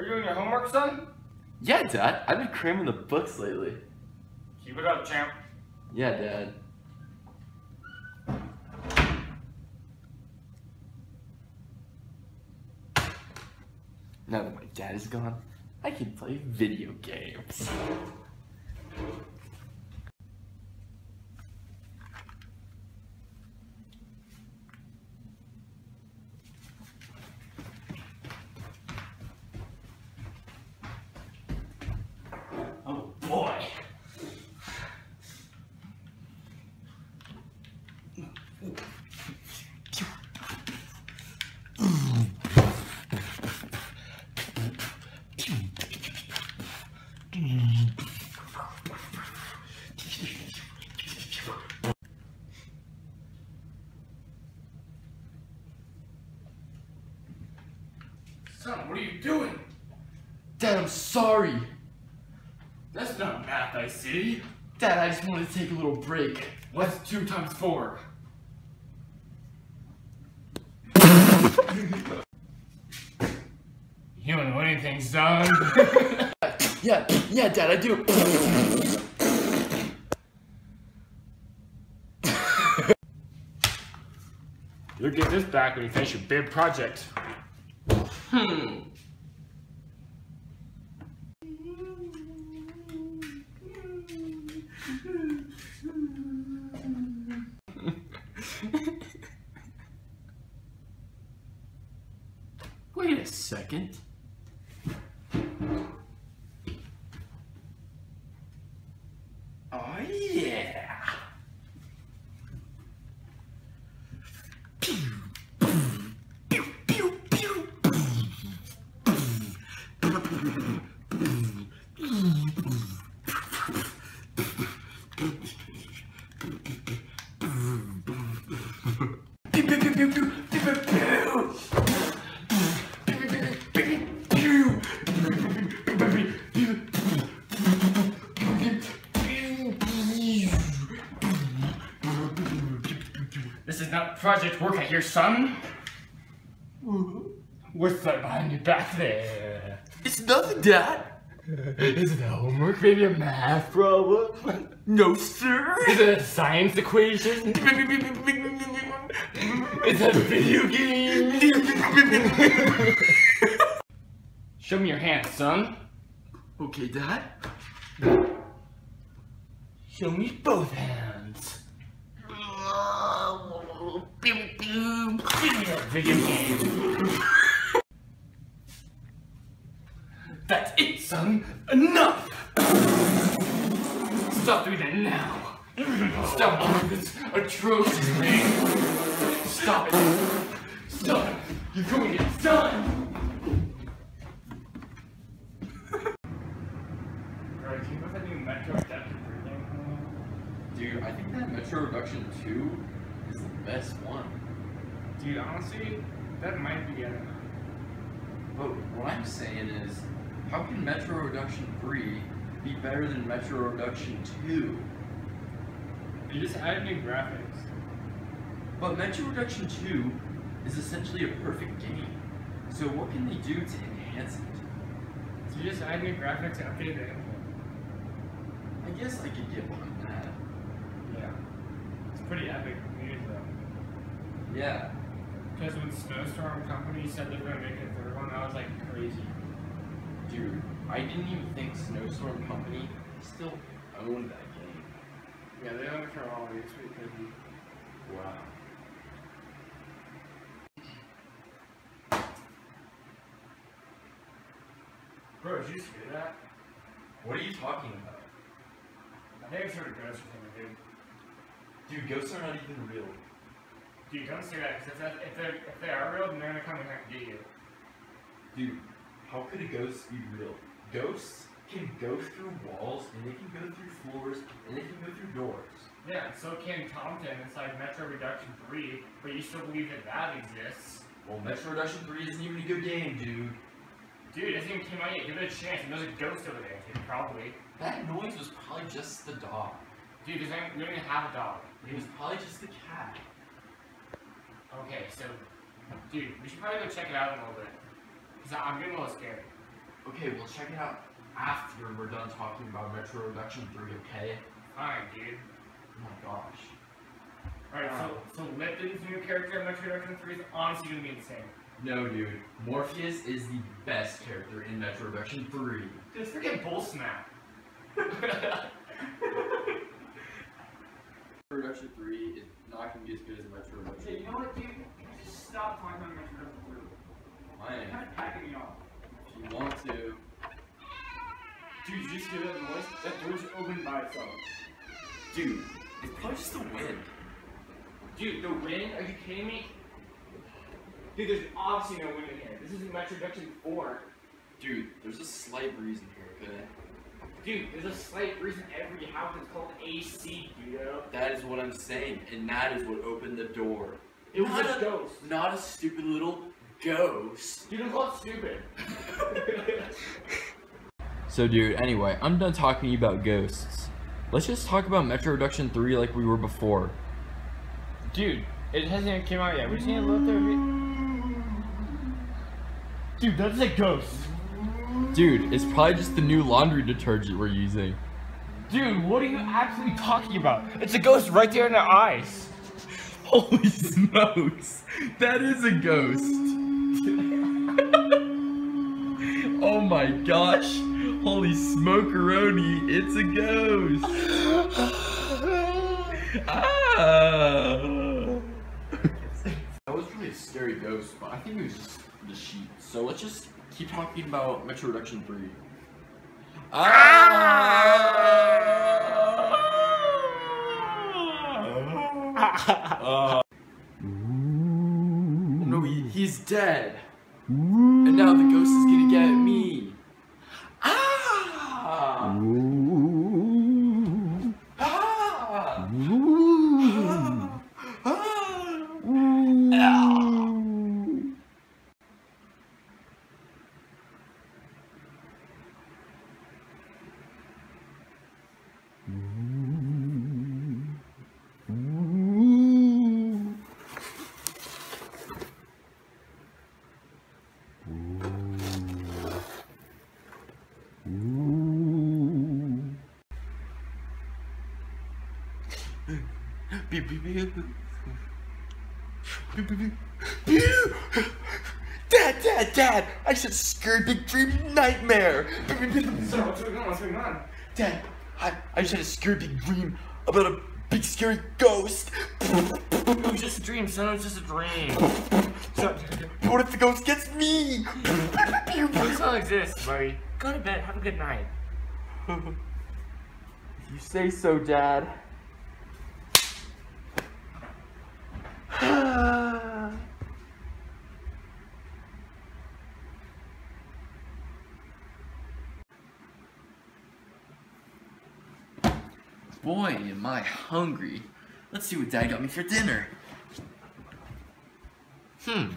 Are you doing your homework, son? Yeah, Dad. I've been cramming the books lately. Keep it up, champ. Yeah, Dad. Now that my dad is gone, I can play video games. Oh boy. Son, what are you doing? Dad, I'm sorry. That's not math I see. Dad, I just wanted to take a little break. What's two times four? you don't know anything, son. Yeah, yeah, Dad, I do. You'll get this back when you finish your big project. Hmm. Wait a second. Oh yeah. This is not project work, I hear, son. Mm-hmm. What's that behind your back there? It's nothing, Dad. Is it a homework, maybe a math problem? No, sir. Is it a science equation? Is that a video game? Show me your hands, son. Okay, Dad. Show me both hands. Give me that video game. That's it, son. Enough! Stop doing that now. Stop doing this atrocious thing. Stop it. Stop it. You're doing it, son. Alright, can you put that new Metro adapter thing? Dude, I think that Metro Reduction 2 is the best one. Dude, honestly, that might be it. But what I'm saying is, how can Metro Reduction 3 be better than Metro Reduction 2? You just added new graphics. But Metro Reduction 2 is essentially a perfect game. So what can they do to enhance it? So you just add new graphics and update the engine. I guess I could get that. Yeah. It's pretty epic news though. Yeah. Because when Snowstorm Company said they were gonna make a third one, I was like crazy. Dude, I didn't even think Snowstorm Company still owned that game. Yeah, they owned it for all these pretty crazy. Wow. Bro, did you see that? What are you talking about? I think it's sort of ghost or something, dude. Dude, ghosts are not even real. Dude, don't say that, because if, that- if, they're- if they are real, then they're gonna come and get you. Dude, how could a ghost be real? Ghosts can go through walls, and they can go through floors, and they can go through doors. Yeah, so can Compton. It's like Metro Reduction 3, but you still believe that that exists. Well, Metro Reduction 3 isn't even a good game, dude. Dude, it hasn't even came out yet. Give it a chance. And there's a ghost over there, dude, probably. That noise was probably just the dog. Dude, there's not, we don't even have a dog. It was probably just the cat. Okay, so, dude, we should probably go check it out in a little bit. Because I'm getting a little scared. Okay, we'll check it out after we're done talking about Metro Reduction 3, okay? Fine, dude. Oh my gosh. Alright, so, um, so Lipton's new character in Metro Reduction 3 is honestly gonna be insane. No, dude. Morpheus is the best character in Metro Reduction 3. Dude, freaking Bull Snap. Reduction 3 is not going to be as good as Okay, Reduction. you know what, dude? Just stop talking about Metro Reduction 3. Fine. You're kind of packing me off. If you want to. Dude, you just hear that noise? That door's opened by itself. Dude, it's probably just the wind. Dude, the wind? Are you kidding me? Dude, there's obviously no wind in here. This is Metro Reduction 4. Dude, there's a slight breeze in here, okay? Dude, there's a slight reason every house. is called AC, dude. That is what I'm saying, and that is what opened the door. It was Not a ghost. Not a stupid little ghost. You don't call it stupid. So, dude, anyway, I'm done talking to you about ghosts. Let's just talk about Metro Reduction 3 like we were before. Dude, it hasn't even came out yet. We just need to look there. Dude, that's a ghost. Dude, it's probably just the new laundry detergent we're using. Dude, what are you actually talking about? It's a ghost right there in the eyes. Holy smokes! That is a ghost! oh my gosh! Holy smokeroni, it's a ghost! ah! That was really a scary ghost, but I think it was just the sheet. So let's just keep talking about Metro Reduction 3. Ah! no, he, he's dead. And now the ghost is gonna get me. Ah! Ah! Ah! Pew! Dad, Dad, Dad! I just had a scary big dream nightmare! Sir, what's going on? What's going on? Dad, I, I just had a scary big dream about a big scary ghost. It was just a dream, son. It was just a dream. So, What if the ghost gets me? this don't exist, buddy. Go to bed. Have a good night. You say so, Dad. boy, am I hungry. Let's see what Dad got me for dinner. Hmm.